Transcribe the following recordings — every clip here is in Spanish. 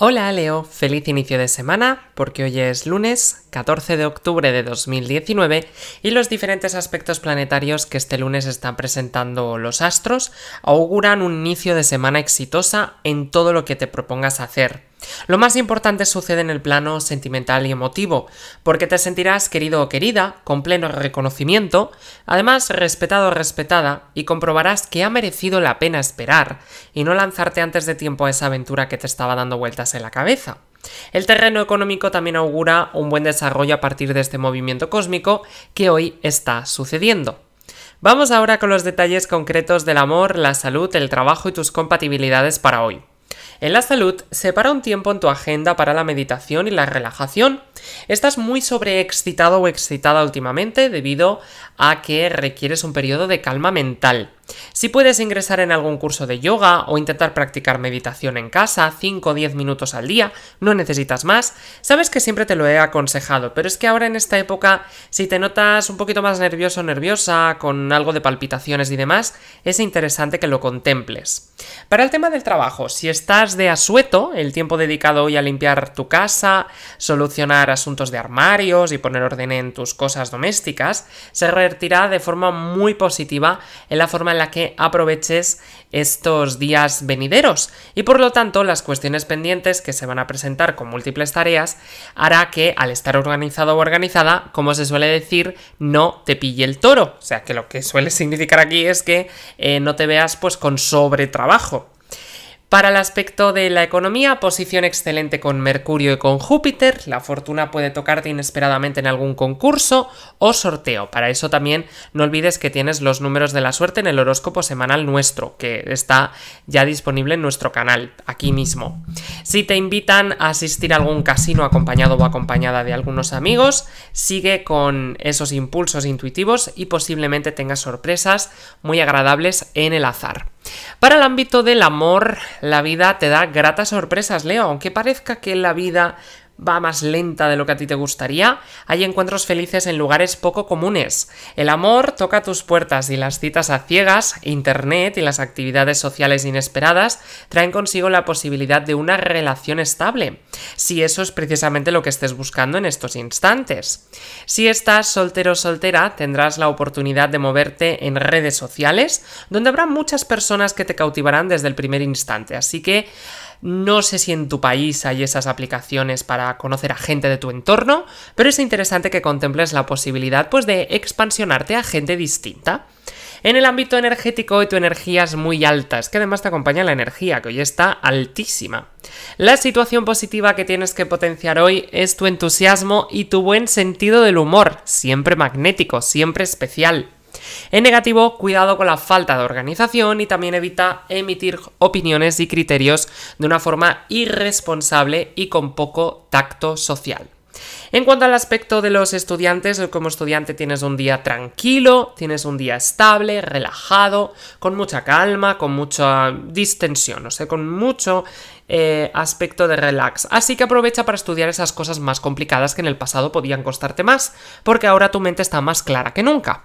Hola Leo, feliz inicio de semana porque hoy es lunes 14 de octubre de 2019 y los diferentes aspectos planetarios que este lunes están presentando los astros auguran un inicio de semana exitosa en todo lo que te propongas hacer. Lo más importante sucede en el plano sentimental y emotivo, porque te sentirás querido o querida, con pleno reconocimiento, además respetado o respetada, y comprobarás que ha merecido la pena esperar y no lanzarte antes de tiempo a esa aventura que te estaba dando vueltas en la cabeza. El terreno económico también augura un buen desarrollo a partir de este movimiento cósmico que hoy está sucediendo. Vamos ahora con los detalles concretos del amor, la salud, el trabajo y tus compatibilidades para hoy. En la salud, separa un tiempo en tu agenda para la meditación y la relajación. Estás muy sobreexcitado o excitada últimamente debido a que requieres un periodo de calma mental. Si puedes ingresar en algún curso de yoga o intentar practicar meditación en casa 5 o 10 minutos al día, no necesitas más, sabes que siempre te lo he aconsejado, pero es que ahora en esta época, si te notas un poquito más nervioso o nerviosa, con algo de palpitaciones y demás, es interesante que lo contemples. Para el tema del trabajo, si estás de asueto, el tiempo dedicado hoy a limpiar tu casa, solucionar asuntos de armarios y poner orden en tus cosas domésticas, se revertirá de forma muy positiva en la forma en la que aproveches estos días venideros y por lo tanto las cuestiones pendientes que se van a presentar con múltiples tareas hará que al estar organizado o organizada, como se suele decir, no te pille el toro. O sea que lo que suele significar aquí es que eh, no te veas pues con sobretrabajo. Para el aspecto de la economía, posición excelente con Mercurio y con Júpiter. La fortuna puede tocarte inesperadamente en algún concurso o sorteo. Para eso también no olvides que tienes los números de la suerte en el horóscopo semanal nuestro, que está ya disponible en nuestro canal, aquí mismo. Si te invitan a asistir a algún casino acompañado o acompañada de algunos amigos, sigue con esos impulsos intuitivos y posiblemente tengas sorpresas muy agradables en el azar. Para el ámbito del amor, la vida te da gratas sorpresas, Leo, aunque parezca que la vida va más lenta de lo que a ti te gustaría, hay encuentros felices en lugares poco comunes. El amor toca tus puertas y las citas a ciegas, internet y las actividades sociales inesperadas traen consigo la posibilidad de una relación estable, si eso es precisamente lo que estés buscando en estos instantes. Si estás soltero o soltera, tendrás la oportunidad de moverte en redes sociales, donde habrá muchas personas que te cautivarán desde el primer instante, así que no sé si en tu país hay esas aplicaciones para conocer a gente de tu entorno, pero es interesante que contemples la posibilidad pues de expansionarte a gente distinta. En el ámbito energético hoy tu energía es muy alta, es que además te acompaña la energía, que hoy está altísima. La situación positiva que tienes que potenciar hoy es tu entusiasmo y tu buen sentido del humor, siempre magnético, siempre especial. En negativo, cuidado con la falta de organización y también evita emitir opiniones y criterios de una forma irresponsable y con poco tacto social. En cuanto al aspecto de los estudiantes, como estudiante tienes un día tranquilo, tienes un día estable, relajado, con mucha calma, con mucha distensión, o sea, con mucho eh, aspecto de relax. Así que aprovecha para estudiar esas cosas más complicadas que en el pasado podían costarte más, porque ahora tu mente está más clara que nunca.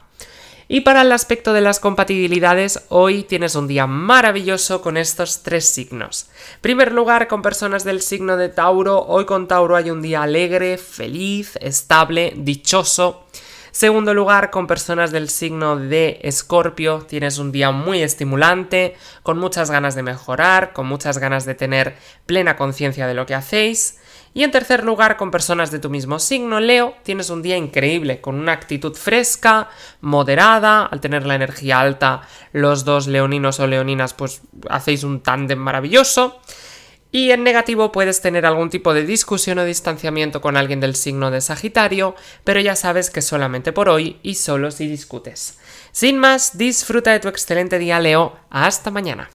Y para el aspecto de las compatibilidades, hoy tienes un día maravilloso con estos tres signos. Primer lugar, con personas del signo de Tauro, hoy con Tauro hay un día alegre, feliz, estable, dichoso. Segundo lugar, con personas del signo de Escorpio, tienes un día muy estimulante, con muchas ganas de mejorar, con muchas ganas de tener plena conciencia de lo que hacéis. Y en tercer lugar, con personas de tu mismo signo, Leo, tienes un día increíble, con una actitud fresca, moderada, al tener la energía alta, los dos leoninos o leoninas pues hacéis un tándem maravilloso. Y en negativo puedes tener algún tipo de discusión o distanciamiento con alguien del signo de Sagitario, pero ya sabes que solamente por hoy y solo si discutes. Sin más, disfruta de tu excelente día, Leo. Hasta mañana.